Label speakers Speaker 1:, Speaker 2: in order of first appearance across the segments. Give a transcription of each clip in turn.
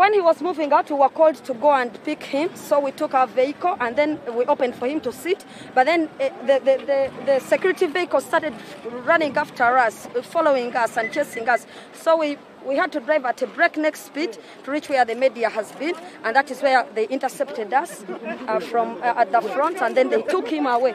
Speaker 1: When he was moving out, we were called to go and pick him. So we took our vehicle and then we opened for him to sit. But then uh, the, the, the, the security vehicle started running after us, following us and chasing us. So we we had to drive at a breakneck speed to reach where the media has been, and that is where they intercepted us uh, from uh, at the front, and then they took him away.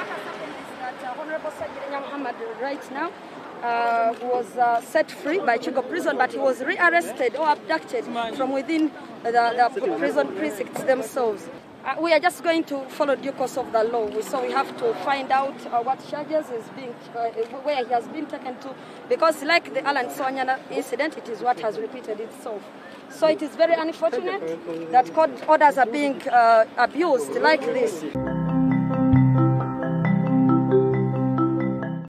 Speaker 1: What has happened is uh, Muhammad right now uh, was uh, set free by Kigo prison, but he was rearrested or abducted from within the, the prison precincts themselves. Uh, we are just going to follow due course of the law. So we have to find out uh, what charges is being, uh, where he has been taken to, because like the Allan Ssewanyana incident, it is what has repeated itself. So it is very unfortunate that court orders are being uh, abused like this.